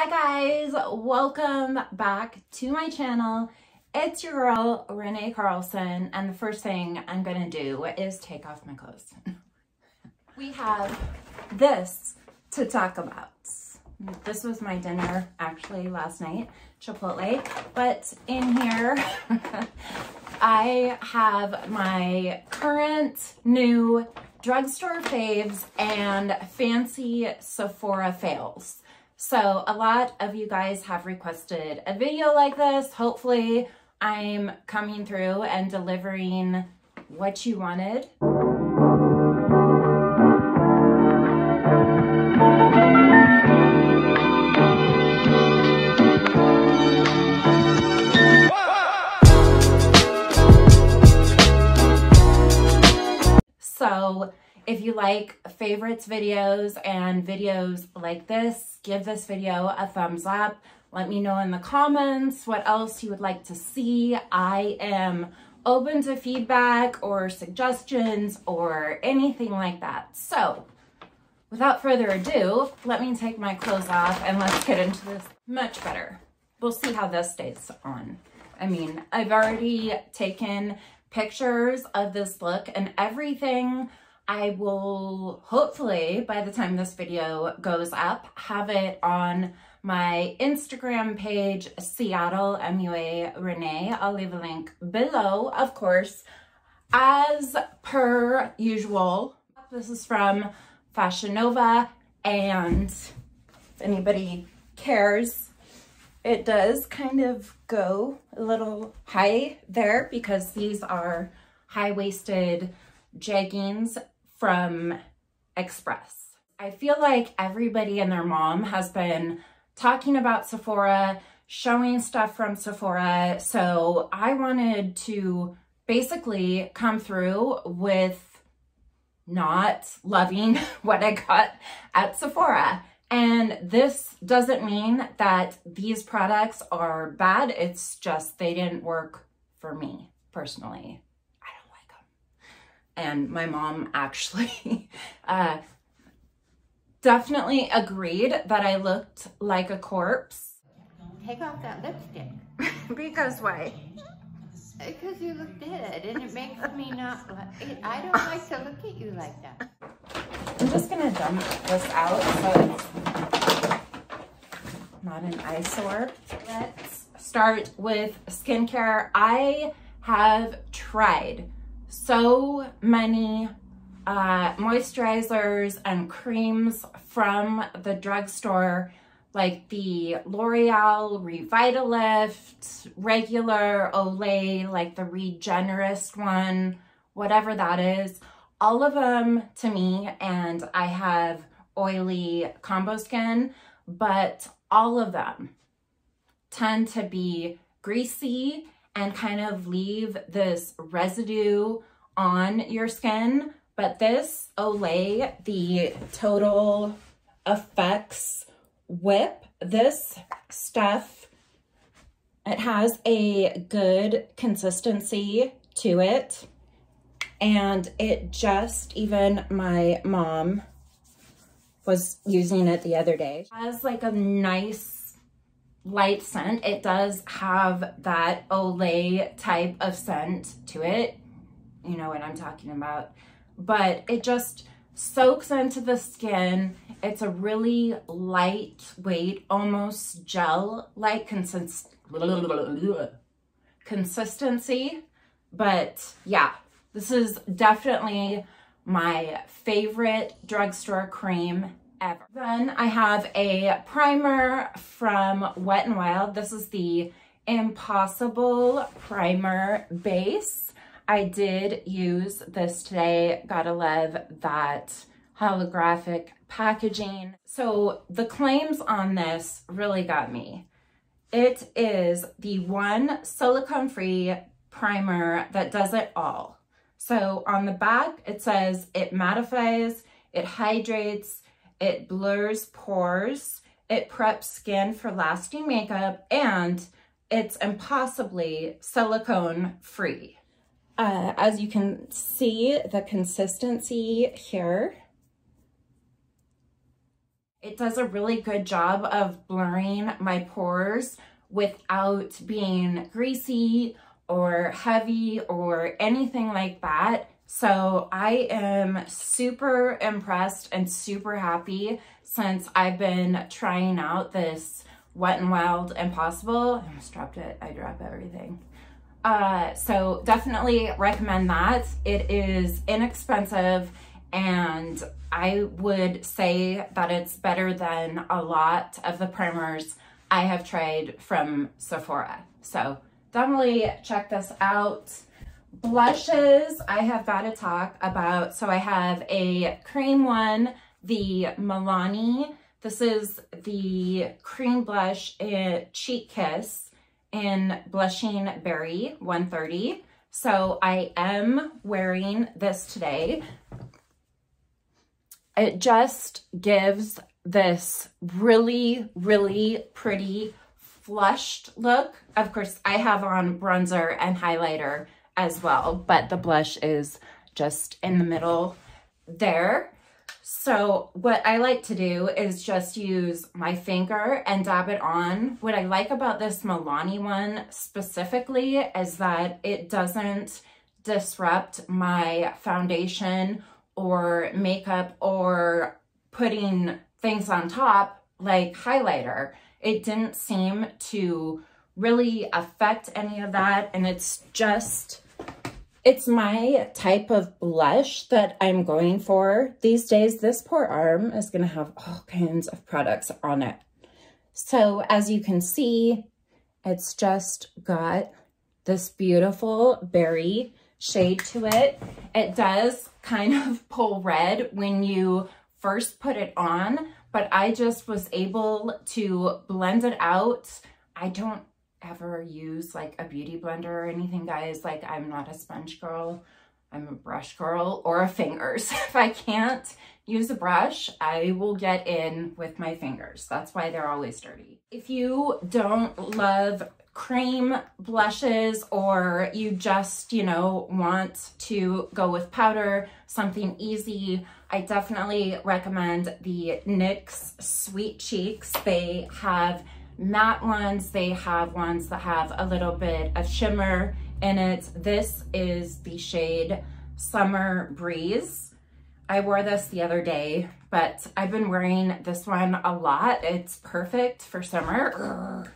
Hi guys, welcome back to my channel. It's your girl, Renee Carlson, and the first thing I'm gonna do is take off my clothes. we have this to talk about. This was my dinner actually last night, Chipotle, but in here I have my current new drugstore faves and fancy Sephora fails. So a lot of you guys have requested a video like this. Hopefully I'm coming through and delivering what you wanted. So if you like favorites videos and videos like this, give this video a thumbs up. Let me know in the comments what else you would like to see. I am open to feedback or suggestions or anything like that. So without further ado, let me take my clothes off and let's get into this much better. We'll see how this stays on. I mean, I've already taken pictures of this look and everything I will hopefully by the time this video goes up have it on my Instagram page Seattle MUA Renee. I'll leave a link below of course. As per usual, this is from Fashion Nova and if anybody cares, it does kind of go a little high there because these are high-waisted jeggings from Express. I feel like everybody and their mom has been talking about Sephora, showing stuff from Sephora. So I wanted to basically come through with not loving what I got at Sephora. And this doesn't mean that these products are bad. It's just they didn't work for me personally and my mom actually uh, definitely agreed that I looked like a corpse. Take off that lipstick. because why? Because you look dead and it makes me not like, I don't like to look at you like that. I'm just gonna dump this out so it's not an eyesore. Let's start with skincare. I have tried so many uh, moisturizers and creams from the drugstore, like the L'Oreal Revitalift, regular Olay, like the Regenerist one, whatever that is. All of them to me, and I have oily combo skin, but all of them tend to be greasy and kind of leave this residue on your skin. But this Olay, the Total Effects Whip, this stuff, it has a good consistency to it. And it just, even my mom was using it the other day. It has like a nice light scent. It does have that Olay type of scent to it. You know what I'm talking about. But it just soaks into the skin. It's a really lightweight, almost gel-like consist consistency. But yeah, this is definitely my favorite drugstore cream ever. Then I have a primer from Wet n Wild. This is the Impossible Primer Base. I did use this today. Gotta love that holographic packaging. So the claims on this really got me. It is the one silicone-free primer that does it all. So on the back, it says it mattifies, it hydrates, it blurs pores, it preps skin for lasting makeup, and it's impossibly silicone free. Uh, as you can see, the consistency here It does a really good job of blurring my pores without being greasy or heavy or anything like that. So I am super impressed and super happy since I've been trying out this Wet n Wild Impossible. I almost dropped it. I drop everything. Uh, so definitely recommend that. It is inexpensive and I would say that it's better than a lot of the primers I have tried from Sephora. So definitely check this out. Blushes, I have got to talk about. So I have a cream one, the Milani. This is the cream blush Cheek Kiss in Blushing Berry 130. So I am wearing this today. It just gives this really, really pretty flushed look. Of course, I have on bronzer and highlighter as well, but the blush is just in the middle there. So what I like to do is just use my finger and dab it on. What I like about this Milani one specifically is that it doesn't disrupt my foundation or makeup or putting things on top like highlighter. It didn't seem to really affect any of that. And it's just, it's my type of blush that I'm going for these days. This poor arm is going to have all kinds of products on it. So as you can see, it's just got this beautiful berry shade to it. It does kind of pull red when you first put it on, but I just was able to blend it out. I don't ever use like a beauty blender or anything, guys. Like I'm not a sponge girl. I'm a brush girl or a fingers. if I can't use a brush, I will get in with my fingers. That's why they're always dirty. If you don't love cream blushes or you just, you know, want to go with powder, something easy, I definitely recommend the NYX Sweet Cheeks. They have matte ones. They have ones that have a little bit of shimmer in it. This is the shade Summer Breeze. I wore this the other day, but I've been wearing this one a lot. It's perfect for summer.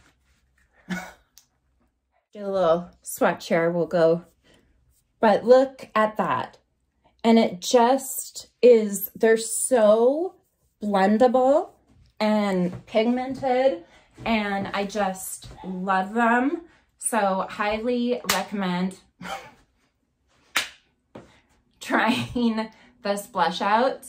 Do a little swatch here, we'll go. But look at that. And it just is, they're so blendable and pigmented and I just love them. So highly recommend trying this blush out.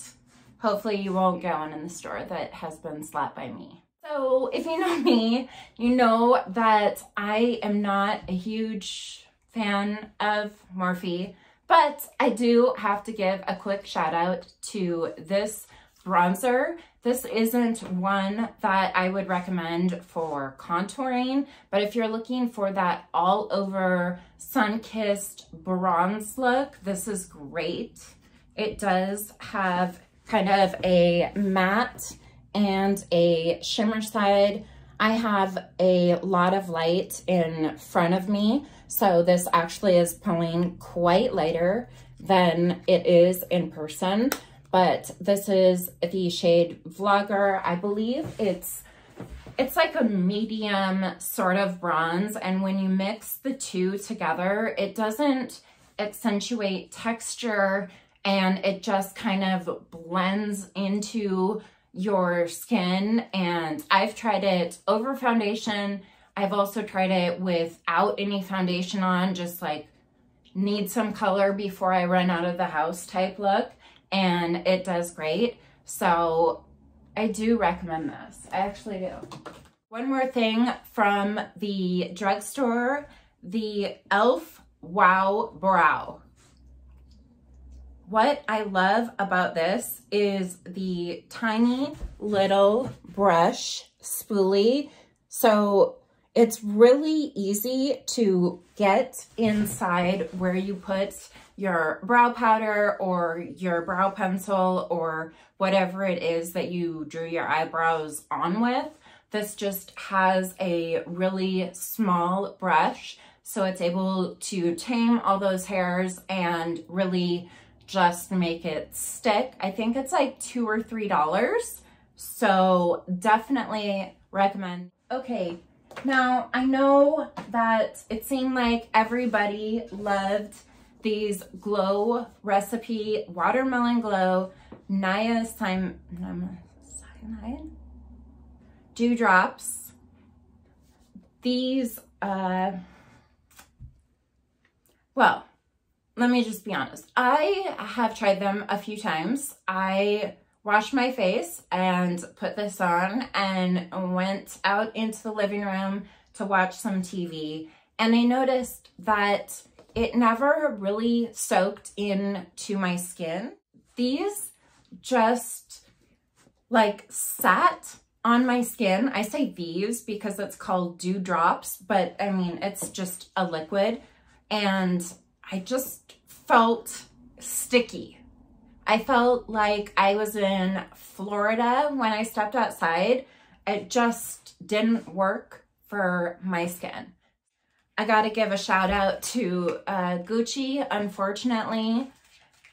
Hopefully you won't get one in the store that has been slapped by me. So if you know me, you know that I am not a huge fan of Morphe, but I do have to give a quick shout out to this bronzer. This isn't one that I would recommend for contouring, but if you're looking for that all over sun-kissed bronze look, this is great. It does have kind of a matte and a shimmer side. I have a lot of light in front of me, so this actually is pulling quite lighter than it is in person but this is the shade Vlogger. I believe it's it's like a medium sort of bronze. And when you mix the two together, it doesn't accentuate texture and it just kind of blends into your skin. And I've tried it over foundation. I've also tried it without any foundation on, just like need some color before I run out of the house type look and it does great. So I do recommend this. I actually do. One more thing from the drugstore, the e.l.f. Wow Brow. What I love about this is the tiny little brush spoolie. So it's really easy to get inside where you put your brow powder or your brow pencil or whatever it is that you drew your eyebrows on with. This just has a really small brush, so it's able to tame all those hairs and really just make it stick. I think it's like two or three dollars. So definitely recommend. Okay, now I know that it seemed like everybody loved these glow recipe watermelon glow niacin cyanide dewdrops. These, uh, well, let me just be honest. I have tried them a few times. I washed my face and put this on and went out into the living room to watch some TV. And I noticed that it never really soaked into my skin. These just like sat on my skin. I say these because it's called dew drops, but I mean, it's just a liquid. And I just felt sticky. I felt like I was in Florida when I stepped outside. It just didn't work for my skin. I got to give a shout out to uh, Gucci. Unfortunately,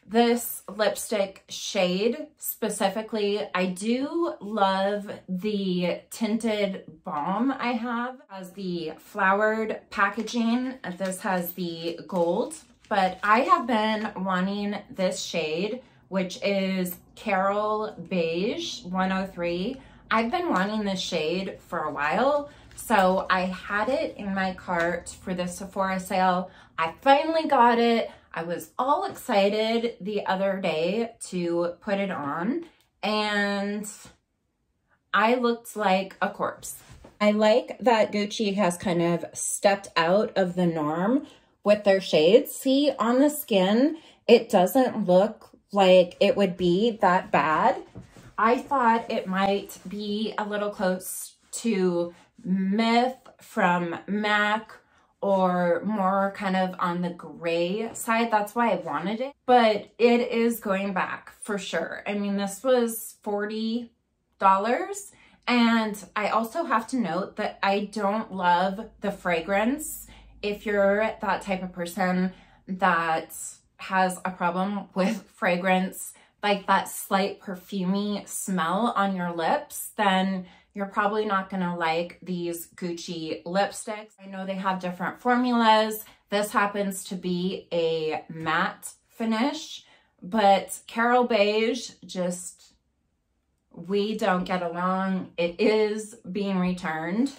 this lipstick shade specifically, I do love the tinted balm I have. It has the flowered packaging. This has the gold, but I have been wanting this shade, which is Carol Beige 103. I've been wanting this shade for a while, so I had it in my cart for the Sephora sale. I finally got it. I was all excited the other day to put it on and I looked like a corpse. I like that Gucci has kind of stepped out of the norm with their shades. See, on the skin, it doesn't look like it would be that bad. I thought it might be a little close to Myth from MAC or more kind of on the gray side. That's why I wanted it, but it is going back for sure. I mean, this was $40 and I also have to note that I don't love the fragrance. If you're that type of person that has a problem with fragrance, like that slight perfumey smell on your lips, then you're probably not gonna like these Gucci lipsticks. I know they have different formulas. This happens to be a matte finish, but Carol Beige just, we don't get along. It is being returned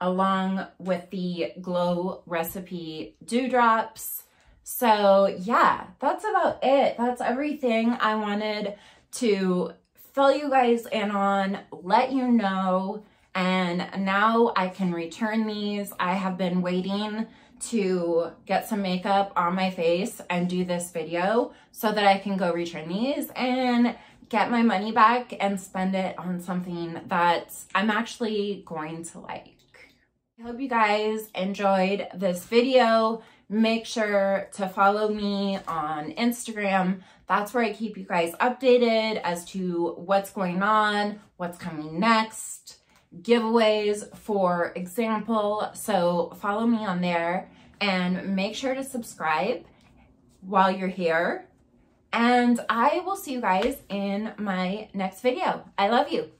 along with the Glow Recipe Dewdrops. So yeah, that's about it. That's everything I wanted to fill you guys in on, let you know, and now I can return these. I have been waiting to get some makeup on my face and do this video so that I can go return these and get my money back and spend it on something that I'm actually going to like. I hope you guys enjoyed this video. Make sure to follow me on Instagram. That's where I keep you guys updated as to what's going on, what's coming next, giveaways, for example. So follow me on there and make sure to subscribe while you're here. And I will see you guys in my next video. I love you.